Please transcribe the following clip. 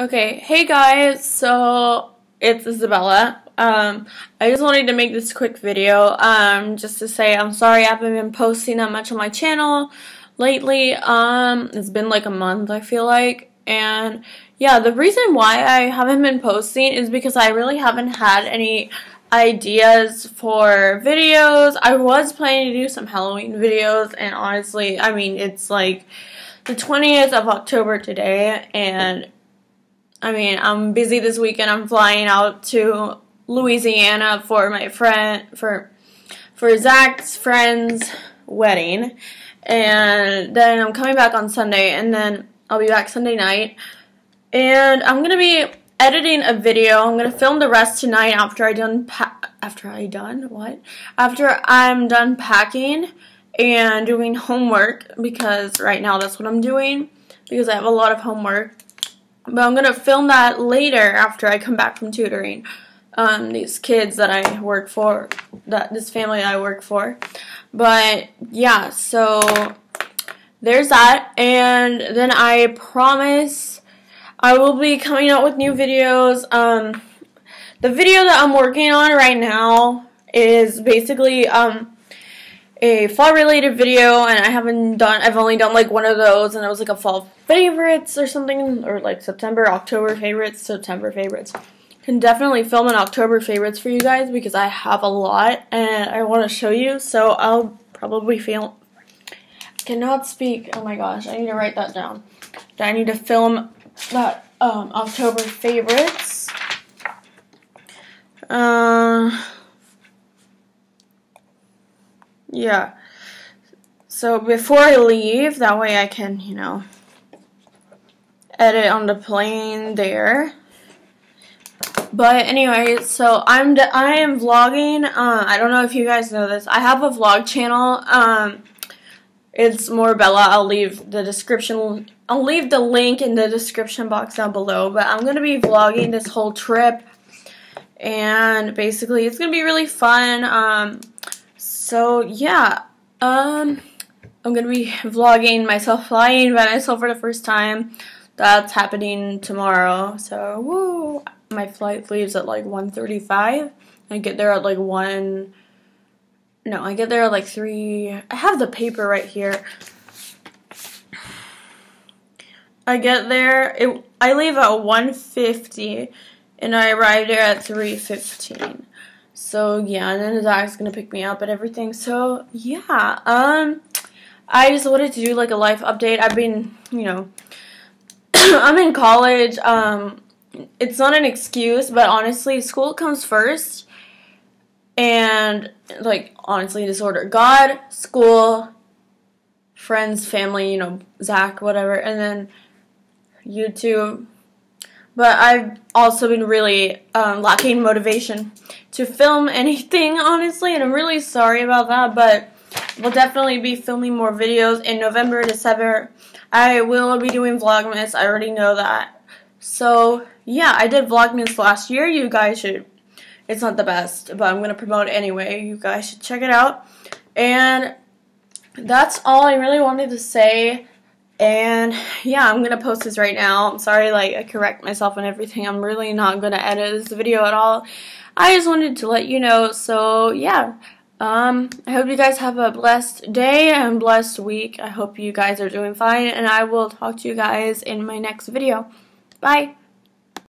Okay, hey guys, so it's Isabella. Um, I just wanted to make this quick video, um, just to say I'm sorry I haven't been posting that much on my channel lately. Um, it's been like a month, I feel like, and yeah, the reason why I haven't been posting is because I really haven't had any ideas for videos. I was planning to do some Halloween videos, and honestly, I mean, it's like the 20th of October today, and I mean, I'm busy this weekend. I'm flying out to Louisiana for my friend for for Zach's friend's wedding, and then I'm coming back on Sunday, and then I'll be back Sunday night, and I'm gonna be editing a video. I'm gonna film the rest tonight after I done after I done what after I'm done packing and doing homework because right now that's what I'm doing because I have a lot of homework but I'm going to film that later after I come back from tutoring. Um, these kids that I work for, that this family I work for. But yeah, so there's that. And then I promise I will be coming out with new videos. Um, the video that I'm working on right now is basically um, a fall related video and I haven't done I've only done like one of those and it was like a fall favorites or something or like September October favorites September favorites. Can definitely film an October favorites for you guys because I have a lot and I want to show you so I'll probably film cannot speak oh my gosh I need to write that down. I need to film that um, October favorites? Uh yeah. So before I leave, that way I can, you know, edit on the plane there. But anyway, so I'm I am vlogging. Uh, I don't know if you guys know this. I have a vlog channel. Um, it's more Bella. I'll leave the description. I'll leave the link in the description box down below. But I'm gonna be vlogging this whole trip, and basically it's gonna be really fun. Um, so yeah, um, I'm gonna be vlogging myself flying by myself for the first time. That's happening tomorrow. So woo! My flight leaves at like 1:35. I get there at like one. No, I get there at like three. I have the paper right here. I get there. It, I leave at 1:50, and I arrive there at 3:15. So yeah, and then Zach's gonna pick me up and everything. So yeah, um, I just wanted to do like a life update. I've been, you know, I'm in college. Um, it's not an excuse, but honestly, school comes first. And like honestly, disorder: God, school, friends, family. You know, Zach, whatever, and then YouTube but I've also been really um, lacking motivation to film anything, honestly, and I'm really sorry about that, but we'll definitely be filming more videos in November, December. I will be doing Vlogmas, I already know that. So, yeah, I did Vlogmas last year. You guys should, it's not the best, but I'm going to promote anyway. You guys should check it out. And that's all I really wanted to say. And yeah, I'm gonna post this right now. I'm sorry, like I correct myself and everything. I'm really not gonna edit this video at all. I just wanted to let you know. So yeah, um, I hope you guys have a blessed day and blessed week. I hope you guys are doing fine, and I will talk to you guys in my next video. Bye.